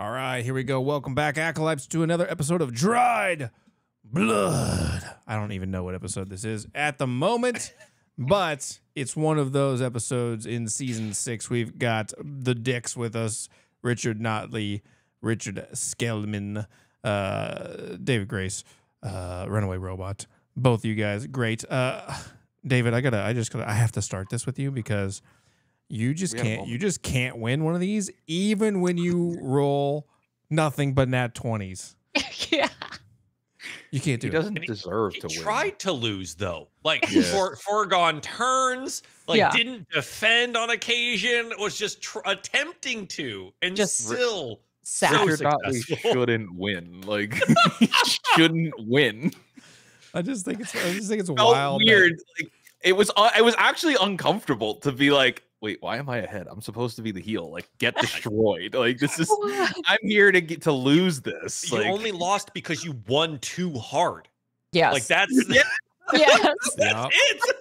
All right, here we go. Welcome back, Acolytes, to another episode of Dried Blood. I don't even know what episode this is at the moment, but it's one of those episodes in season six. We've got the dicks with us Richard Notley, Richard Skelman, uh, David Grace, uh, Runaway Robot. Both you guys, great. Uh, David, I gotta, I just gotta, I have to start this with you because you just We can't, you just can't win one of these, even when you roll nothing but nat twenties. yeah. You can't do He it. doesn't And he- deserve He to win. tried to lose though, like Yeah. for foregone turns, like Yeah. didn't defend on occasion, was just tr- attempting to, and Just- still Sad. Richard Notley shouldn't win. Like he shouldn't win. I just think it's, I just think it's Felt wild. weird. Like it was. uh, It was actually uncomfortable to be like, wait, why am I ahead? I'm supposed to be the heel. Like get destroyed. Like this is. I'm here to get to lose this. you Like, only lost because you won too hard. yes. Like that's Yeah. Yes. that's Yeah. it.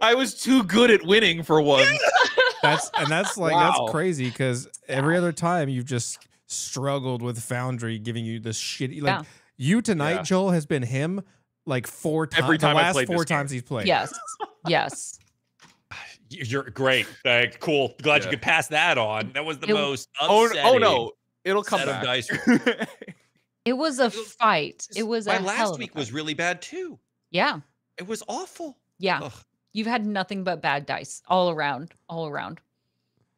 I was too good at winning for once. That's and that's like Wow. that's crazy because every other time you've just struggled with Foundry giving you this shitty like Yeah. you tonight, Yeah. Joel has been him like four times. Every time the I last played four this game. times he's played. Yes. Yes. You're great. Like, cool. Glad Yeah. you could pass that on. That was the It- most Oh, upsetting. oh no, it'll come set back. dice. It was a fight. It was my a last of week was really bad too. Yeah. It was awful. Yeah. Ugh. You've had nothing but bad dice all around, all around.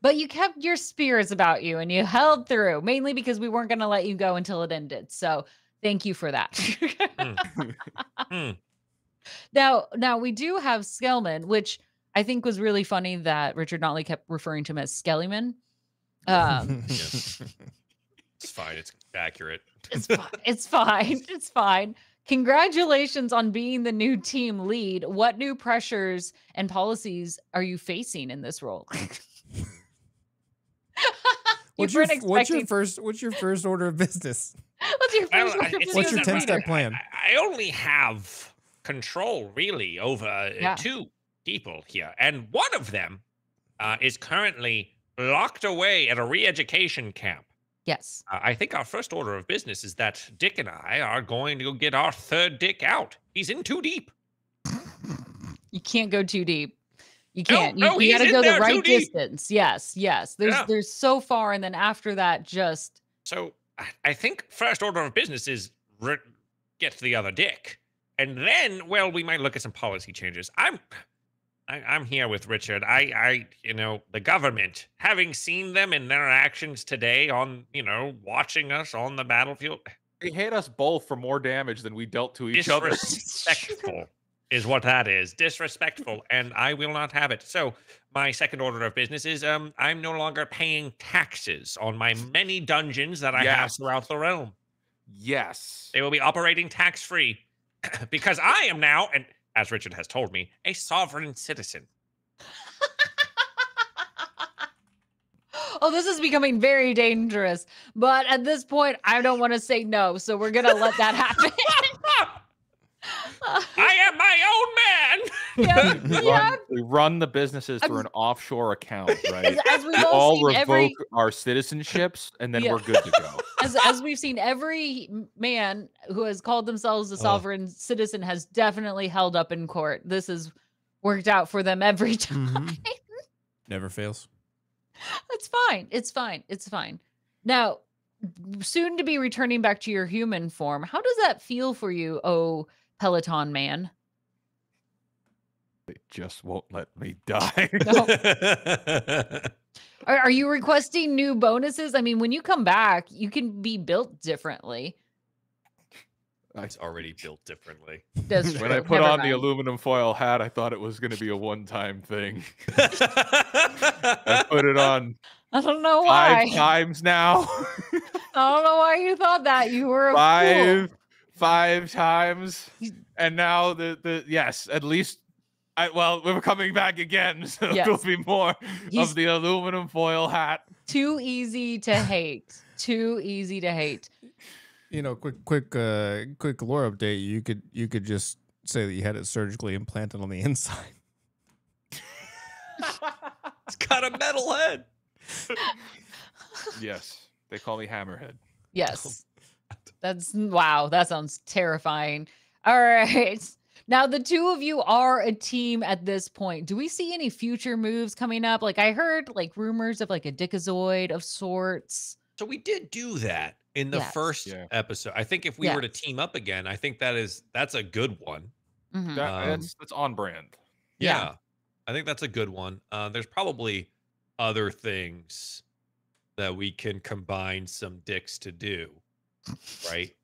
But you kept your spirits about you and you held through, mainly because we weren't going to let you go until it ended. So thank you for that. Hmm. Now, now we do have Skelman, which I think was really funny that Richard Notley kept referring to him as Skellyman. Um, Yes. It's fine. It's accurate. it's fine. It's fine. It's fine. Congratulations on being the new team lead. What new pressures and policies are you facing in this role? you what's, your, weren't what's your first wst your first order of business? What's your first I- order of it's What's your just business? that 10 step plan? I, I only have control really over uh, Yeah. two people here, and one of them uh, is currently locked away at a re-education camp. Yes. Uh, I think our first order of business is that Dick and I are going to go get our third Dick out. He's in too deep. You can't go too deep. You can't. You, no, you he's got to go the right distance. Yes. Yes. There's Yeah. there's so far, and then after that, just So I- think first order of business is re- get to the other Dick, and then well we might look at some policy changes. I'm I, I'm here with Richard. I I you know the government having seen them in their actions today on you know watching us on the battlefield They hate us both for more damage than we dealt to each other. disrespectful is what that is disrespectful and i will not have it so my second order of business is um i'm no longer paying taxes on my many dungeons that i have throughout the realm Yes. they will be operating tax free because i am now and as richard has told me a sovereign citizen oh, this is becoming very dangerous. But at this point, I don't want to say no, so we're gonna let that happen. i am my own man yeah, we, yeah. run, we run the businesses through an offshore account, right? As, as we've We all, all revoke every our citizenships, and then Yeah. we're good to go. As, as we've seen every man who has called themselves a sovereign citizen has definitely held up in court. This has worked out for them every time. Mhm. Never fails. It's fine. It's fine. It's fine. Now, soon to be returning back to your human form. How does that feel for you, oh Peloton man? They just won't let me die. Are, are you requesting new bonuses? I mean, when you come back, you can be built differently. it's already built differently That's when I put Never on the aluminum foil hat, I thought it was going to be a one-time thing. I put it on I don't know why. five times now. I don't know why you thought that. You were a fool. five, five times, and now the the yes, at least. I, well, we're coming back again, so Yes. there'll be more He's- of the aluminum foil hat. Too easy to hate. Too easy to hate. You know, quick, quick, uh, quick lore update. You could, you could just say that you had it surgically implanted on the inside. it's got a metal head Yes, They call me Hammerhead. Yes. That's wow, that sounds terrifying. All right. Now the two of you are a team at this point. Do we see any future moves coming up? Like I heard like rumors of like a Dickazoid of sorts. So we did do that in the Yes. first Yeah. episode. I think if we were to team up again, I think that is that's a good one. Mhm. That, Um, that's that's on brand. Yeah. Yeah. I think that's a good one. Uh, there's probably other things that we can combine some dicks to do, right?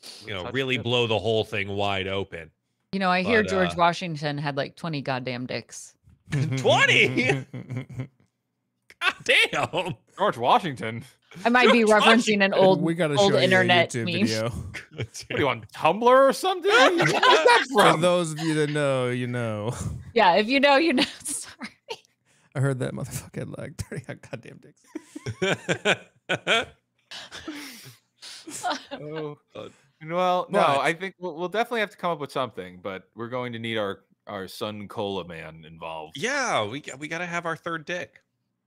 You know, really blow the whole thing wide open. You know, I hear George uh, Washington had like 20 goddamn dicks. 20? God damn. George Washington. I might be George referencing an old we gotta old show internet you a YouTube meme. video. What are you on Tumblr or something? Where's that For from? those of you that know, you know. Yeah, if you know, you know. Sorry. I heard that motherfucker had like 30 goddamn dicks. Oh. Uh, Well, no, but- I think we'll, we'll definitely have to come up with something, but we're going to need our our son Cola Man involved. yeah, we got, we got to have our third dick.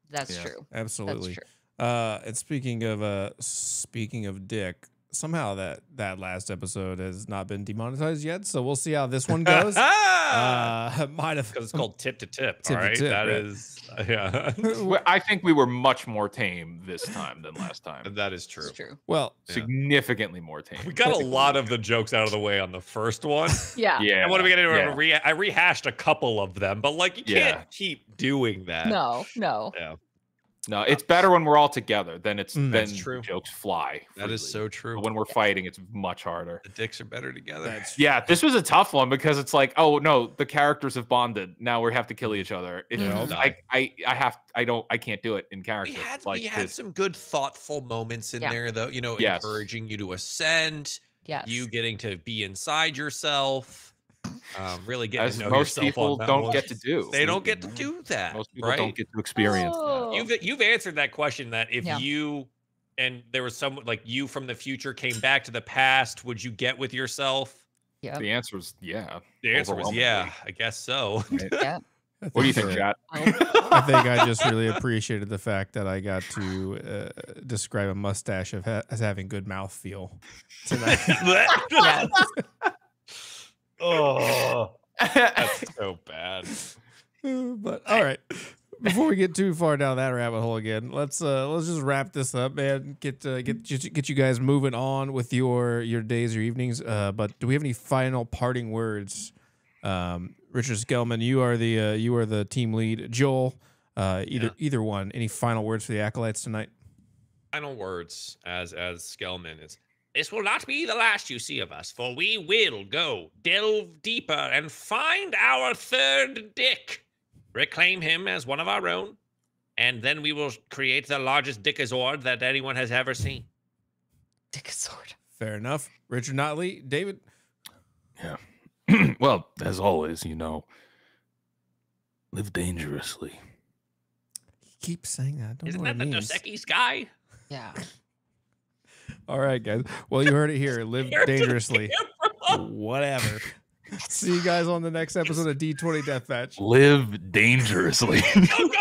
That's Yeah. true. That's Absolutely. true. Uh, and speaking of uh, speaking of dick, somehow that that last episode has not been demonetized yet. So we'll see how this one goes. uh, might have because it's called tip to tip. Tip all to tip, that right. is yeah, I think we were much more tame this time than last time. that is true. That's true. well. Yeah. Significantly more tame. We got a lot of the jokes out of the way on the first one. Yeah. Yeah. And what are we gonna do? yeah. Re- I rehashed a couple of them, but like you can't keep doing that. No, no. Yeah, No, it's better when we're all together. Then it's Mm. then true. jokes fly. that is so true. But when we're fighting, it's much harder. the dicks are better together. That's Yeah, this was a tough one because it's like, oh no, the characters have bonded. Now we have to kill each other. It, Yeah. Mhm. I, I, I have, I don't, I can't do it in we character. had like we had some good thoughtful moments in Yeah. there though. You know, Yes. encouraging you to ascend, Yes. you getting to be inside yourself, um, really getting as to know most people don't one. get to do. They don't get to do that. Most people right? don't get to experience Oh. You've you've answered that question that if Yeah. you and there was some like you from the future came back to the past, would you get with yourself? Yeah. The answer is yeah. The answer was yeah, I guess so. Yeah. I What do you think, Chat? I think I just really appreciated the fact that I got to uh, describe a mustache of ha- as having good mouth feel tonight. Yes. Oh, that's so bad. but all right. Before we get too far down that rabbit hole again, let's uh let's just wrap this up, man. Get uh, get get you guys moving on with your your days or evenings. Uh, but do we have any final parting words? Um, Richard Skellman, you are the uh, you are the team lead. Joel, uh, either Yeah. either one. Any final words for the acolytes tonight? Final words as as Skellman is. This will not be the last you see of us, for we will go delve deeper and find our third dick, reclaim him as one of our own, and then we will create the largest dickazord that anyone has ever seen. Dick a sword. Fair enough. Richard Notley, David. Yeah. well, as always, you know, live dangerously. Keep saying that. Don't Isn't know that it the means. Dos Equis guy? Yeah. All right, guys. Well, you heard it here. Live Here to the dangerously. Whatever. See you guys on the next episode of D20 Deathmatch. Live dangerously. Oh, God.